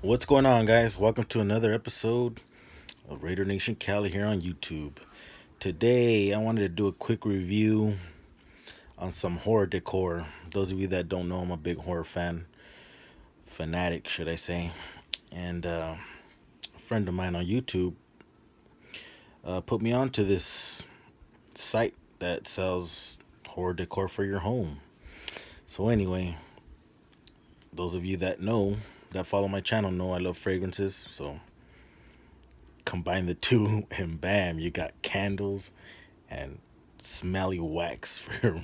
What's going on, guys? Welcome to another episode of Raider Nation Cali here on YouTube. Today, I wanted to do a quick review on some horror decor. Those of you that don't know, I'm a big horror fan, fanatic, should I say. And uh, a friend of mine on YouTube uh, put me onto this site that sells horror decor for your home. So anyway, those of you that know, that follow my channel know I love fragrances. So combine the two and bam, you got candles and smelly wax for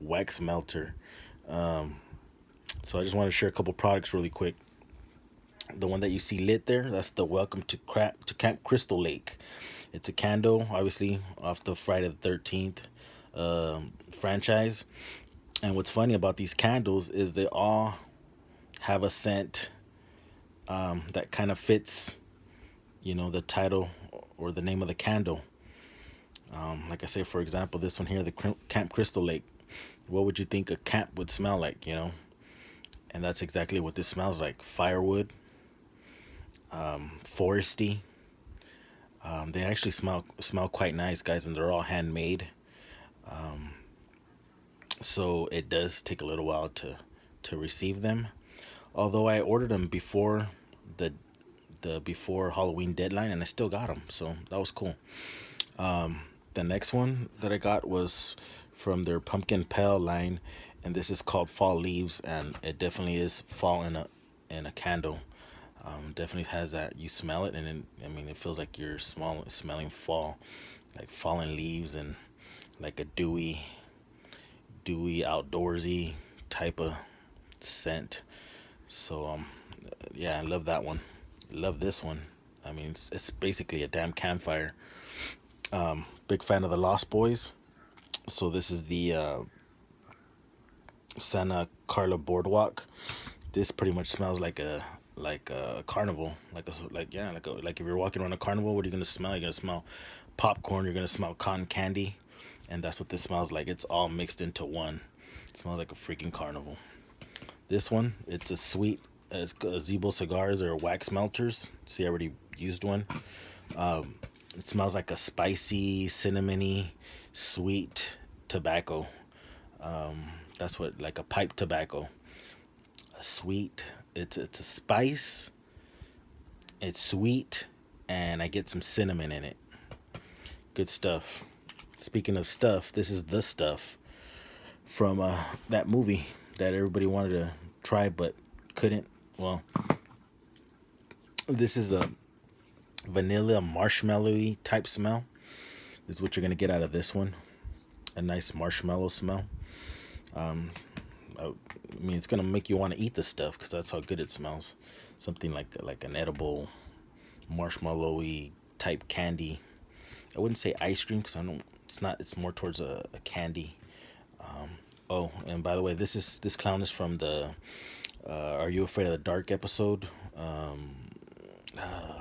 wax melter. Um, so I just want to share a couple products really quick. The one that you see lit there, that's the Welcome to Crap to Camp Crystal Lake. It's a candle, obviously, off the Friday the 13th um, franchise. And what's funny about these candles is they all have a scent um, that kind of fits, you know, the title or the name of the candle. Um, like I say, for example, this one here, the Camp Crystal Lake. What would you think a camp would smell like, you know? And that's exactly what this smells like. Firewood, um, foresty. Um, they actually smell smell quite nice, guys, and they're all handmade. Um, so it does take a little while to to receive them although I ordered them before the the before Halloween deadline and I still got them so that was cool. Um, the next one that I got was from their pumpkin pale line and this is called fall leaves and it definitely is fall in a in a candle. Um, definitely has that you smell it and then I mean it feels like you're small, smelling fall like fallen leaves and like a dewy dewy outdoorsy type of scent so um yeah i love that one. Love this one. I mean it's, it's basically a damn campfire. Um big fan of the lost boys. So this is the uh santa carla boardwalk. This pretty much smells like a like a carnival. Like a like yeah like a, like if you're walking around a carnival what are you gonna smell? You're gonna smell popcorn you're gonna smell cotton candy. And that's what this smells like. It's all mixed into one. It smells like a freaking carnival this one. It's a sweet as Zebo cigars or wax melters. See I already used one. Um, it smells like a spicy cinnamony sweet tobacco. Um, that's what like a pipe tobacco. A sweet it's it's a spice it's sweet and I get some cinnamon in it. Good stuff. Speaking of stuff this is the stuff from uh, that movie that everybody wanted to try but couldn't. Well, this is a vanilla marshmallowy type smell. This is what you're going to get out of this one. A nice marshmallow smell. Um, I mean, it's going to make you want to eat the stuff because that's how good it smells. Something like like an edible marshmallowy type candy. I wouldn't say ice cream because I don't. It's not. It's more towards a, a candy. Um, Oh, and by the way, this is this clown is from the uh, "Are You Afraid of the Dark" episode. Um, uh,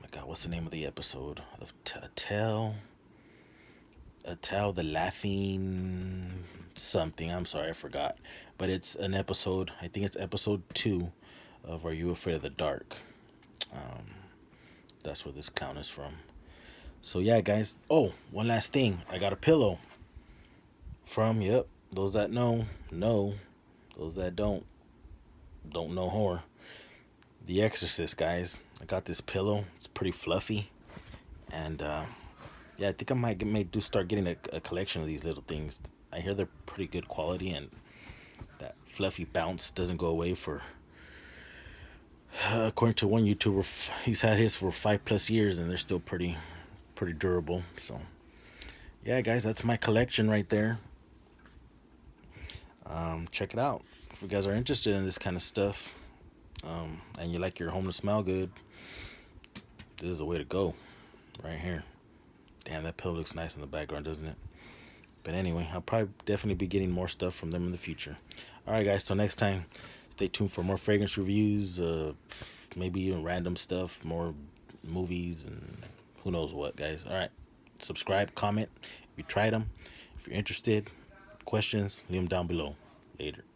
my God, what's the name of the episode? Of Tell, Tell the Laughing something. I'm sorry, I forgot. But it's an episode. I think it's episode two of "Are You Afraid of the Dark." Um, that's where this clown is from. So yeah, guys. Oh, one last thing. I got a pillow from, yep, those that know, know. Those that don't, don't know horror. The Exorcist, guys. I got this pillow. It's pretty fluffy. And, uh, yeah, I think I might may do start getting a, a collection of these little things. I hear they're pretty good quality and that fluffy bounce doesn't go away for according to one youtuber he's had his for five plus years and they're still pretty pretty durable so yeah guys that's my collection right there um, check it out. If you guys are interested in this kind of stuff um, and you like your home to smell good this is the way to go. Right here. Damn that pillow looks nice in the background doesn't it? But anyway i'll probably definitely be getting more stuff from them in the future. All right guys till next time. Stay tuned for more fragrance reviews uh, maybe even random stuff more movies and who knows what guys. All right subscribe comment if you tried them if you're interested questions, leave them down below. Later.